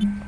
Mm-hmm.